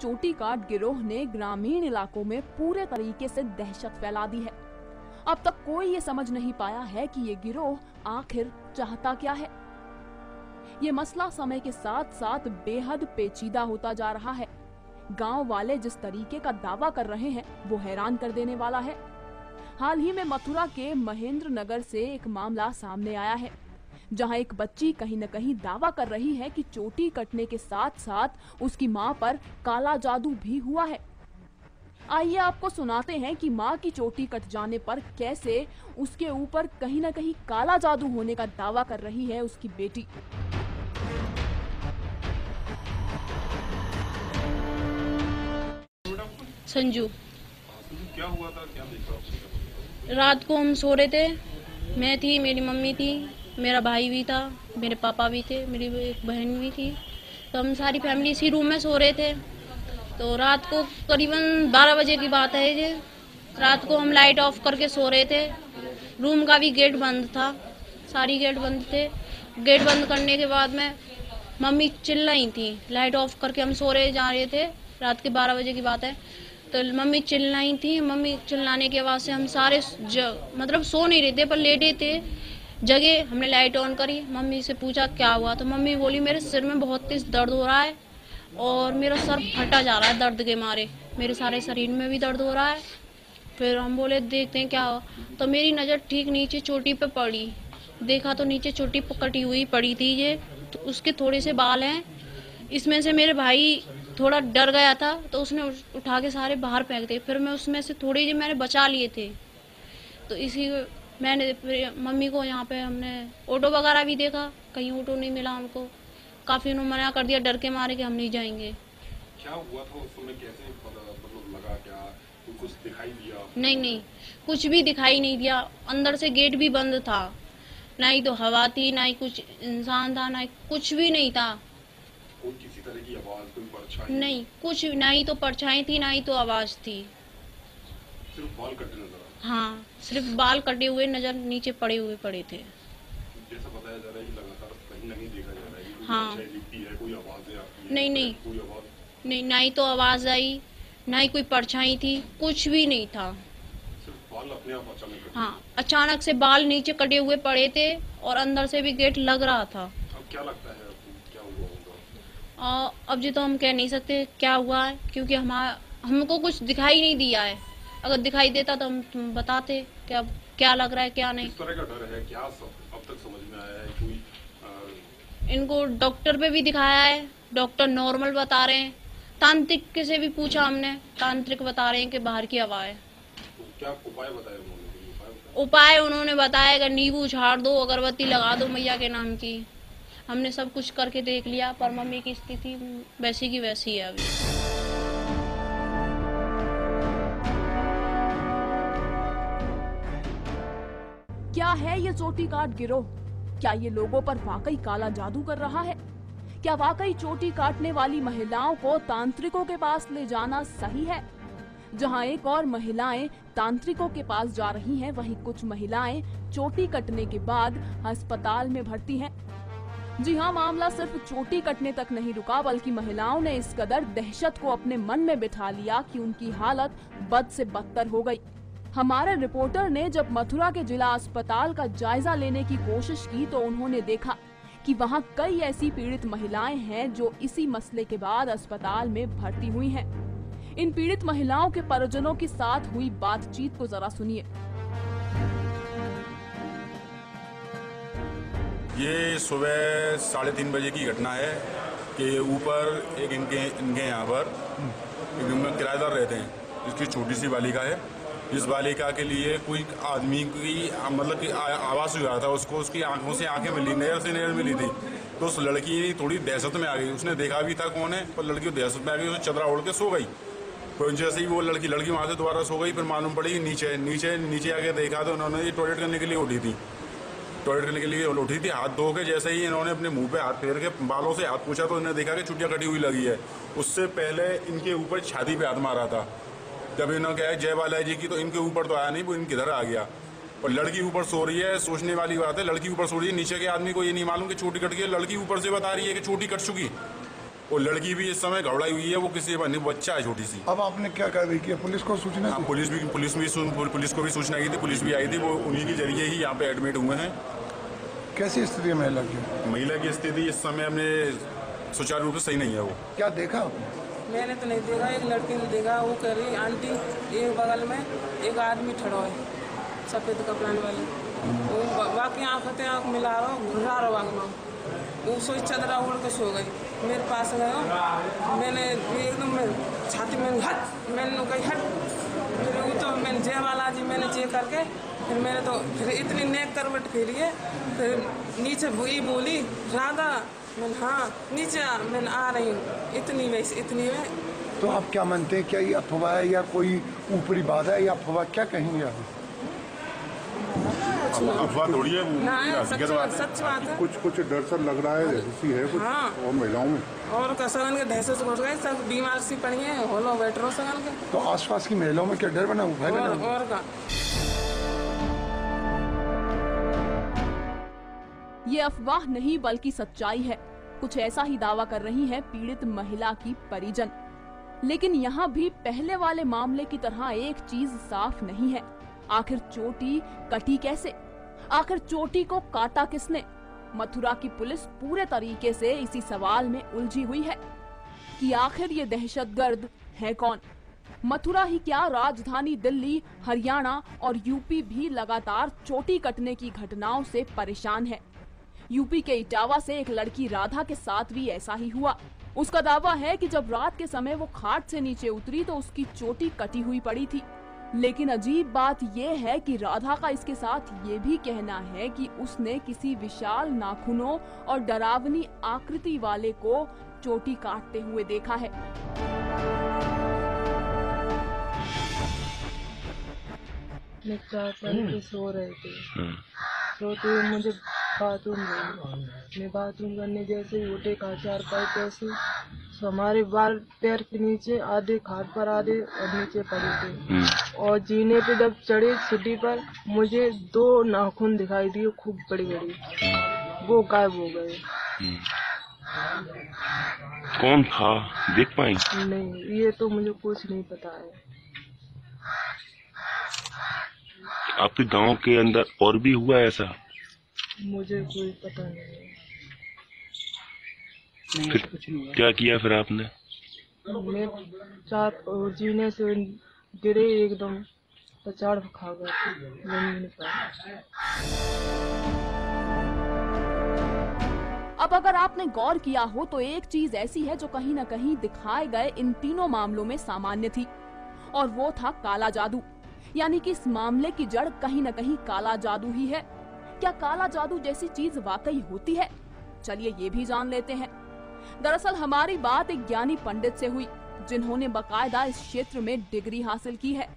चोटी काट गिरोह ने ग्रामीण इलाकों में पूरे तरीके से दहशत फैला दी है। अब तक कोई ये समझ नहीं पाया है कि ये गिरोह आखिर चाहता क्या है। ये मसला समय के साथ साथ बेहद पेचीदा होता जा रहा है। गाँव वाले जिस तरीके का दावा कर रहे हैं, वो हैरान कर देने वाला है। हाल ही में मथुरा के महेंद्र नगर से एक मामला सामने आया है। जहाँ एक बच्ची कहीं न कहीं दावा कर रही है कि चोटी कटने के साथ साथ उसकी माँ पर काला जादू भी हुआ है। आइए आपको सुनाते हैं कि माँ की चोटी कट जाने पर कैसे उसके ऊपर कहीं न कहीं काला जादू होने का दावा कर रही है उसकी बेटी। संजू। क्या हुआ था? क्या देखा रात को हम सो रहे थे। मैं थी मेरी मम्मी थी। मेरा भाई भी था, मेरे पापा भी थे, मेरी एक बहन भी थी। तो हम सारी फैमिली इसी रूम में सो रहे थे। तो रात को करीबन 12 बजे की बात है ये। रात को हम लाइट ऑफ़ करके सो रहे थे। रूम का भी गेट बंद था, सारी गेट बंद थे। गेट बंद करने के बाद में मम्मी चिल्ला रही थी। लाइट ऑफ़ करके हम सो रहे, जा रहे थे। रात के 12 बजे की बात है। तो मम्मी चिल्लाई थी। मम्मी चिल्लाने के बाद से हम सारे मतलब सो नहीं रहे थे, पर लेटे थे। जगह हमने लाइट ऑन करी। मम्मी से पूछा, क्या हुआ? तो मम्मी बोली, मेरे सिर में बहुत तेज दर्द हो रहा है और मेरा सर फटा जा रहा है दर्द के मारे। मेरे सारे शरीर में भी दर्द हो रहा है। फिर हम बोले, देखते हैं क्या हुआ तो मेरी नज़र ठीक नीचे चोटी पे पड़ी। देखा तो नीचे चोटी कटी हुई पड़ी थी ये। तो उसके थोड़े से बाल हैं। इसमें से मेरे भाई थोड़ा डर गया था तो उसने उठा के सारे बाहर फेंक दिए। फिर मैं उसमें से थोड़ी जी मैंने बचा लिए थे। तो इसी मैंने मम्मी को यहाँ पे हमने ऑटो वगैरह भी देखा कहीं ऑटो नहीं मिला हमको। काफ़ी उन्होंने मना कर दिया डर के मारे कि हम नहीं जाएँगे। क्या हुआ था उस समय? कैसे मतलब लगा क्या? कुछ दिखाई दिया? नहीं नहीं कुछ भी दिखाई नहीं दिया। अंदर से गेट भी बंद था। ना ही तो हवा थी ना ही कुछ इंसान था ना कुछ भी नहीं था। कोई किसी तरह की आवाज़ कोई परछाई? नहीं कुछ ना ही तो परछाई थी ना ही तो आवाज़ थी। सिर्फ़ बाल हाँ सिर्फ़ बाल कटे हुए नज़र नीचे पड़े हुए पड़े थे। जैसा बताया जा रहा है लगातार कहीं नहीं देखा जा रहा है हाँ। है कोई आवाज़ें है नहीं, नहीं। कोई आवाज़ नहीं ना ही तो आवाज़ आई ना ही कोई परछाई थी कुछ भी नहीं था। बाल अपने आप अचानक हाँ अचानक से बाल नीचे कटे हुए पड़े थे और अंदर से भी गेट लग रहा था। अब क्या लगता है क्या हुआ होगा? अब जी तो हम कह नहीं सकते क्या हुआ है क्योंकि हमारा हमको कुछ दिखाई नहीं दिया है। अगर दिखाई देता तो हम बताते कि अब क्या लग रहा है क्या नहीं। तरह का डर है क्या सब अब तक समझ में आया है कोई अ, इनको डॉक्टर पे भी दिखाया है डॉक्टर नॉर्मल बता रहे हैं। तांत्रिक से भी पूछा हमने तांत्रिक बता रहे हैं कि बाहर की हवा है। तो क्या उपाय बताया उन्होंने? उपाय उन्होंने बताया अगर नींबू झाड़ दो अगरबत्ती लगा दो मैया के नाम की। हमने सब कुछ करके देख लिया पर मम्मी की स्थिति वैसी की वैसी है अभी। क्या है ये चोटी काट गिरोह? क्या ये लोगों पर वाकई काला जादू कर रहा है? क्या वाकई चोटी काटने वाली महिलाओं को तांत्रिकों के पास ले जाना सही है? जहाँ एक और महिलाएँ तांत्रिकों के पास जा रही हैं, वहीं कुछ महिलाएँ चोटी कटने के बाद अस्पताल में भर्ती हैं। जी हाँ मामला सिर्फ़ चोटी कटने तक नहीं रुका, बल्कि महिलाओं ने इस कदर दहशत को अपने मन में बिठा लिया कि उनकी हालत बद से बदतर हो गई। हमारे रिपोर्टर ने जब मथुरा के जिला अस्पताल का जायजा लेने की कोशिश की तो उन्होंने देखा कि वहाँ कई ऐसी पीड़ित महिलाएँ हैं जो इसी मसले के बाद अस्पताल में भर्ती हुई हैं। इन पीड़ित महिलाओं के परिजनों के साथ हुई बातचीत को जरा सुनिए ये सुबह साढ़े तीन बजे की घटना है कि ऊपर एक इनके इनके यहाँ पर किराएदार रहते हैं, जिसकी छोटी सी बालिका है जिस बालिका के लिए कोई आदमी की मतलब कि आवाज़ हुआ था, उसको उसकी आँखों से आँखें मिली, नज़र से नज़र मिली थी। तो उस लड़की थोड़ी दहशत में आ गई। उसने देखा भी था कौन है, पर लड़की दहशत में आ गई, उसने चदरा ओढ़ के सो गई। फिर जैसे ही वो लड़की लड़की वहाँ से दोबारा सो गई, फिर मालूम पड़ी नीचे नीचे नीचे आके देखा तो उन्होंने ये टॉयलेट करने के लिए उठी थी। टॉयलेट करने के लिए उठी थी, हाथ धो के जैसे ही इन्होंने अपने मुँह पे हाथ फेर के बालों से हाथ पूछा तो इन्होंने देखा कि चुटिया कटी हुई लगी है। उससे पहले इनके ऊपर छाती पे हाथ मारा था। जब इन्होंने कहा जय बाला जी की तो इनके ऊपर तो आया नहीं वो इनके इधर आ गया। और लड़की ऊपर सो रही है सोचने वाली बात है लड़की ऊपर सो रही है नीचे के आदमी को ये नहीं मालूम कि चोटी कट गई है लड़की ऊपर से बता रही है कि चोटी कट चुकी। वो लड़की भी इस समय घबराई हुई है वो किसी नहीं बच्चा है छोटी सी। अब आपने क्या कार्रवाई की पुलिस को सूचना हाँ पुलिस भी पुलिस भी सुन पुलिस को भी सूचना की थी पुलिस भी आई थी वो उन्हीं के ज़रिए ही यहाँ पे एडमिट हुए हैं। कैसी स्थिति है महिला की? महिला की स्थिति इस समय हमने सुचारू रूप से सही नहीं है वो। क्या देखा आपने? मैंने तो नहीं देखा, एक लड़की ने देखा, वो कह रही, आंटी, एक बगल में एक आदमी खड़ा है, सफ़ेद कपड़ान वाले। वो बाकी आँख आँख मिला रहा घुरा रहा बाग में। वो सोच चदरा उड़ के सो गई। मेरे पास गया, मैंने एकदम छाती में हट, मैंने कही, हट। फिर वो तो मैंने जय वाला जी मैंने चेक करके, फिर मैंने तो फिर इतनी नेक करवट फेरी है, फिर नीचे वही बोली, राधा मैंने हाँ नीचे मैंने आ रही हूँ। इतनी वैसे इतनी में। तो आप क्या मानते हैं क्या ये अफवाह है या कोई ऊपरी बात है? या अफवाह क्या कहेंगे आप? अफवाह थोड़ी है वो ना हकीकत सच बात है। सच बात है। कुछ कुछ डर सर लग रहा है ऐसी है कुछ हाँ। और महिलाओं में। और सगन के ढैसे से घुस गए सब बीमार सी पड़ी है होलो बैठ रहो सगन के। तो आसपास की महिलाओं में क्या डर बना हुआ है और और का ये अफवाह नहीं बल्कि सच्चाई है। कुछ ऐसा ही दावा कर रही है पीड़ित महिला की परिजन। लेकिन यहाँ भी पहले वाले मामले की तरह एक चीज़ साफ़ नहीं है। आखिर चोटी कटी कैसे? आखिर चोटी को काटा किसने? मथुरा की पुलिस पूरे तरीके से इसी सवाल में उलझी हुई है कि आखिर ये दहशतगर्द है कौन? मथुरा ही क्या राजधानी दिल्ली, हरियाणा और यूपी भी लगातार चोटी कटने की घटनाओं से परेशान है? यूपी के इटावा से एक लड़की राधा के साथ भी ऐसा ही हुआ। उसका दावा है कि जब रात के समय वो खाट से नीचे उतरी तो उसकी चोटी कटी हुई पड़ी थी। लेकिन अजीब बात यह है कि राधा का इसके साथ ये भी कहना है कि उसने किसी विशाल नाखूनों और डरावनी आकृति वाले को चोटी काटते हुए देखा है। मैं चार के सो रहे थे। सोते हुए मुझे बाथरूम गई मैं बाथरूम करने जैसे ही उठे कहा चार पैसे तो हमारे बाल पैर के नीचे आधे खाट पर आधे और नीचे पड़े थे और जीने पे जब चढ़े सीढ़ी पर मुझे दो नाखून दिखाई दिए खूब बड़ी बड़ी वो गायब हो गए। कौन था? देख पाई? नहीं ये तो मुझे कुछ नहीं पता है। आपके गाँव के अंदर और भी हुआ ऐसा? मुझे कोई पता नहीं। है फिर क्या किया फिर आपने? मैं चार जीने से गिरे एकदम पचाड़ खा गए। ज़मीन पर अब अगर आपने गौर किया हो तो एक चीज़ ऐसी है जो कहीं ना कहीं दिखाए गए इन तीनों मामलों में सामान्य थी और वो था काला जादू। यानी कि इस मामले की जड़ कहीं न कहीं काला जादू ही है। क्या काला जादू जैसी चीज़ वाकई होती है? चलिए ये भी जान लेते हैं। दरअसल हमारी बात एक ज्ञानी पंडित से हुई जिन्होंने बकायदा इस क्षेत्र में डिग्री हासिल की है।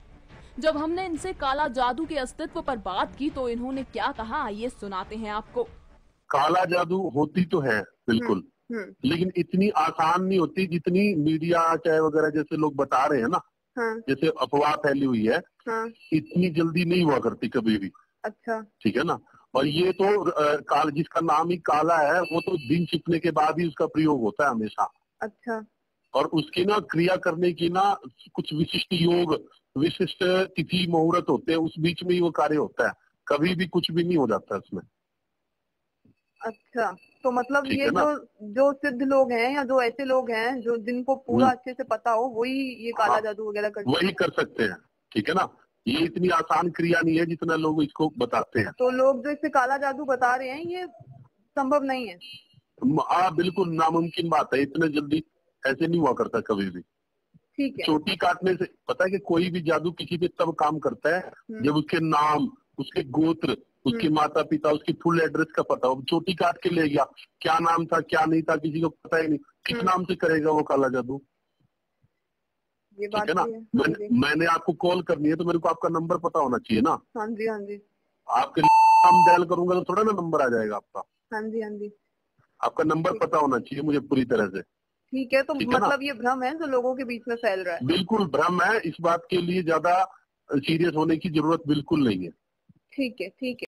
जब हमने इनसे काला जादू के अस्तित्व पर बात की तो इन्होंने क्या कहा? आइए सुनाते हैं आपको। काला जादू होती तो है बिल्कुल। लेकिन इतनी आसान नहीं होती जितनी मीडिया चाहे वगैरह जैसे लोग बता रहे हैं ना हाँ। जैसे अफवाह फैली हुई है हाँ। इतनी जल्दी नहीं हुआ करती कभी भी। अच्छा। ठीक है ना? और ये तो काल जिसका नाम ही काला है वो तो दिन छिपने के बाद ही उसका प्रयोग होता है हमेशा। अच्छा। और उसकी ना क्रिया करने की ना कुछ विशिष्ट योग विशिष्ट तिथि मुहूर्त होते हैं उस बीच में ही वो कार्य होता है। कभी भी कुछ भी नहीं हो जाता उसमें अच्छा तो मतलब ये जो जो सिद्ध लोग हैं या जो ऐसे लोग हैं जो जिनको पूरा हम्म। अच्छे से पता हो वही ये काला हाँ, जादू वगैरह करते वही कर सकते हैं। ठीक है ना? ये इतनी आसान क्रिया नहीं है जितना लोग इसको बताते हैं। तो लोग जो इसे काला जादू बता रहे हैं ये संभव नहीं है। हाँ बिल्कुल नामुमकिन बात है इतने जल्दी ऐसे नहीं हुआ करता कभी भी। ठीक है। चोटी काटने से पता है कि कोई भी जादू किसी पे तब काम करता है हम्म। जब उसके नाम उसके गोत्र उसके माता पिता उसकी फुल एड्रेस का पता हो। चोटी काट के ले गया क्या नाम था क्या नहीं था किसी को पता ही नहीं। किस हम्म। नाम से करेगा वो काला जादू? ये बात है ना? है। हाँ मैंने, आपको कॉल करनी है तो मेरे को आपका नंबर पता होना चाहिए ना? हाँ जी हाँ जी। आपके नाम डायल करूँगा तो थोड़ा ना नंबर आ जाएगा आपका। हाँ जी हाँ जी। आपका नंबर पता होना चाहिए मुझे पूरी तरह से। ठीक है तो ठीक है मतलब ये भ्रम है जो लोगों के बीच में फैल रहा है? बिल्कुल भ्रम है इस बात के लिए ज़्यादा सीरियस होने की ज़रूरत बिल्कुल नहीं है। ठीक है ठीक है।